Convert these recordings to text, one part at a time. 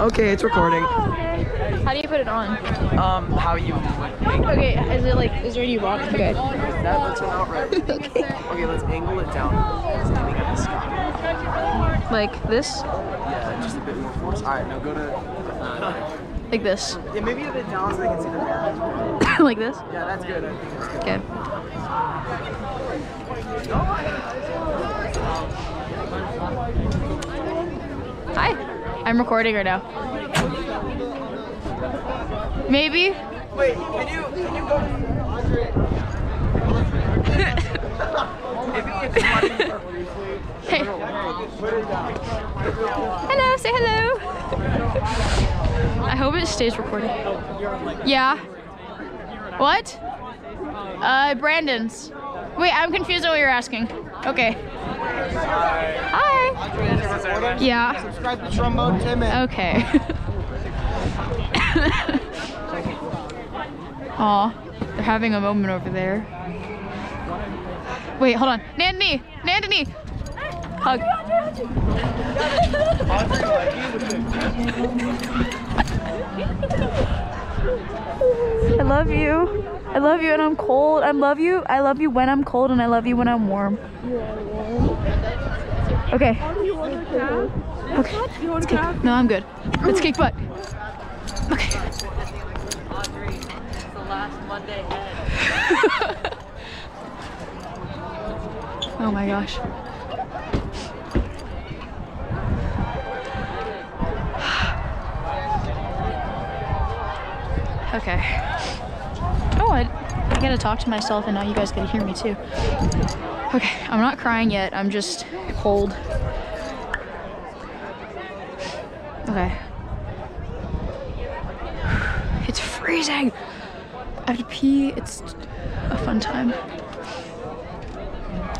Okay, it's recording. How do you put it on? Um, how you Okay, is it like, is there any wrong? Okay. that? Looks about right. okay. Okay, let's angle it down. It's aiming at the sky. Like this? Yeah, just a bit more force. All right, now go to. Uh, Like this? yeah, maybe a bit down so they can see the mirror. like this? Yeah, that's good. That's good. Okay. Hi. I'm recording right now. Maybe? Wait, can you can you go? Maybe if you want to Hey. Hello, say hello. I hope it stays recording. Yeah. What? Uh, Brandon's. Wait, I'm confused on what you're asking. Okay. Hi. Yeah. subscribe to Trombone Timmy. Okay. Aw, they're having a moment over there. Wait, hold on. Nandini! Nandini! Hug. I love you. I love you and I'm cold. I love you. I love you when I'm cold and I love you when I'm warm. Okay. Okay. Let's kick. No, I'm good. Let's kick butt. Okay. oh my gosh. Okay. Oh, I, I gotta talk to myself and now you guys gotta hear me too. Okay, I'm not crying yet. I'm just cold. Okay. It's freezing. I have to pee. It's a fun time.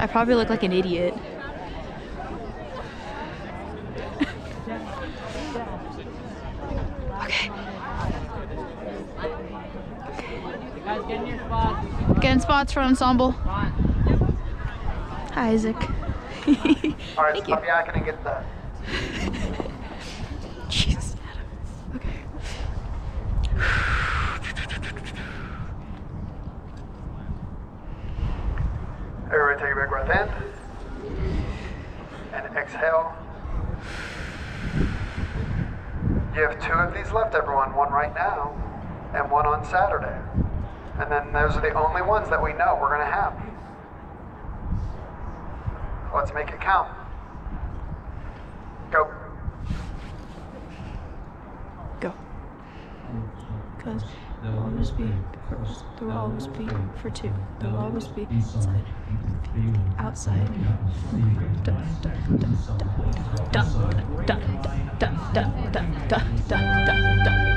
I probably look like an idiot. okay. Getting spots for ensemble. Isaac. All right, Thank you. stop yakking and get that. Jesus, Adam. Okay. Everybody take a big breath in. And exhale. You have two of these left, everyone. One right now, and one on Saturday. And then those are the only ones that we know we're going to have. Let's make it count. Go. Go. Because there will always be. There will always be for two. There will always be inside, outside. Da, da, da, da, da, da, da, da, da, da, da,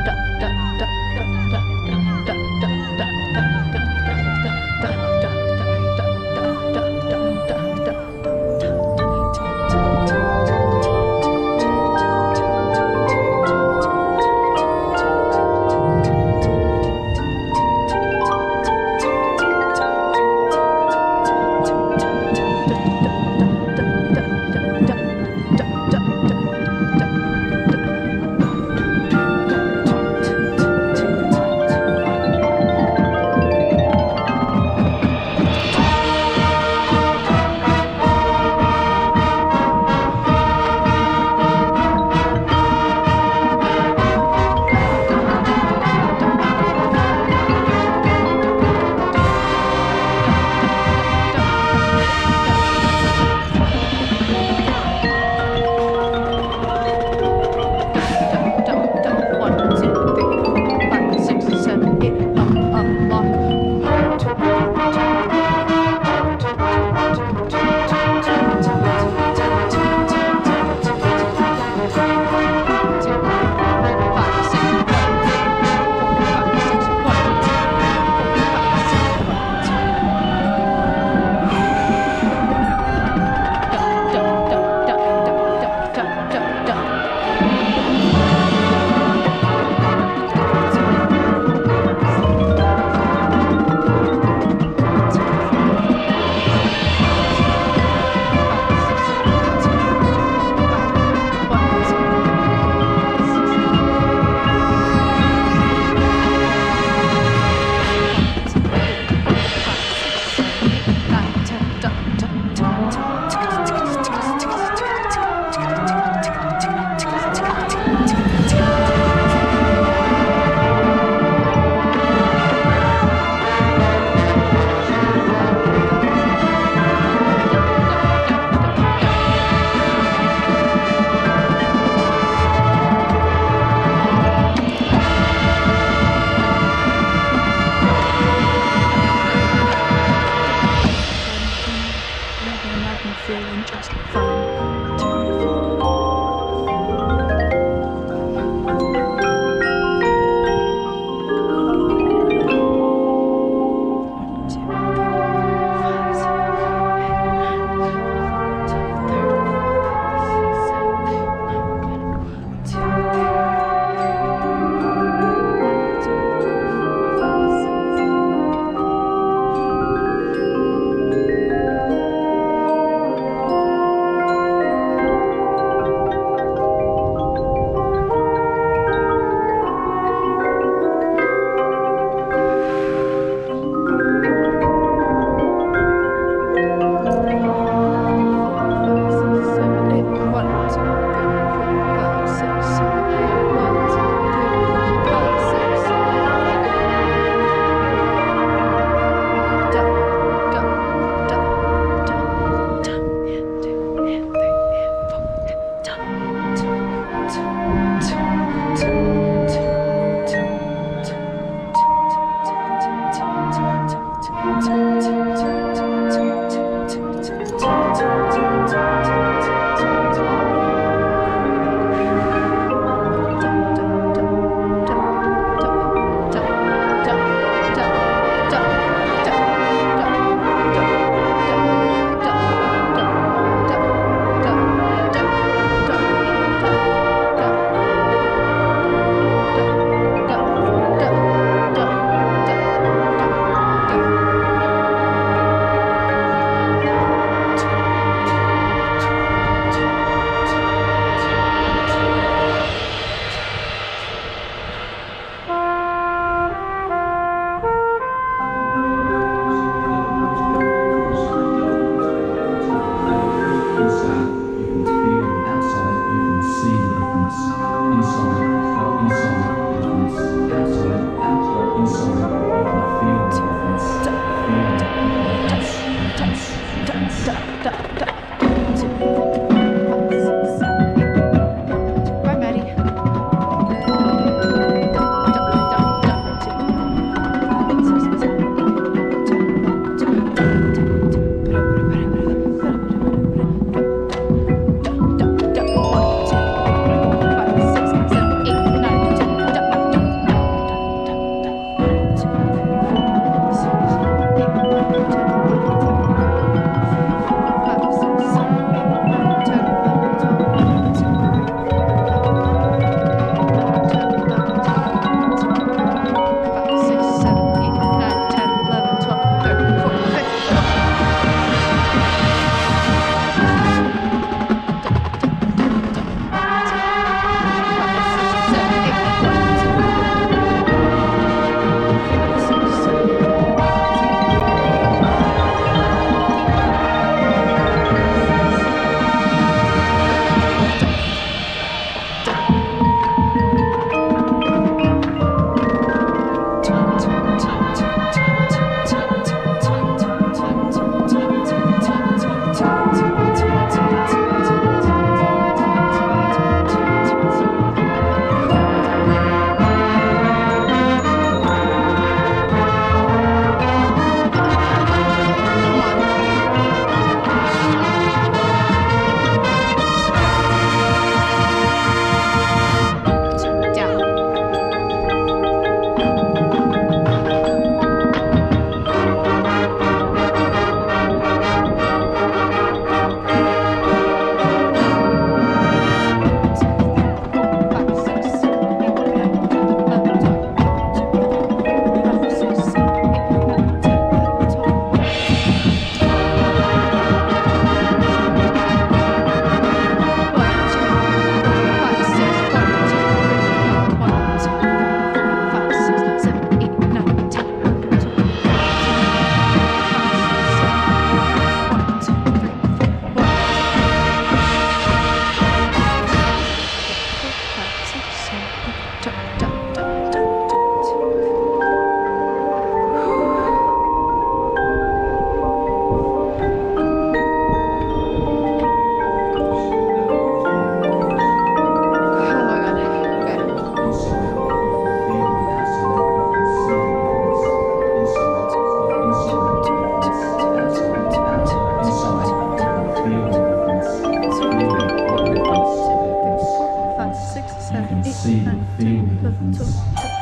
seven, eight, nine, ten, eleven, twelve.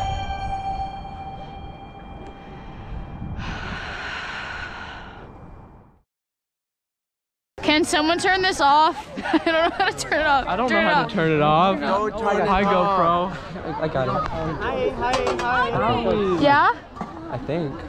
Can someone turn this off? I don't know how to turn it off. I don't turn know how off. to turn it off. Go turn it Hi, off. GoPro. I got it. Hi, hi, hi. Yeah? I think.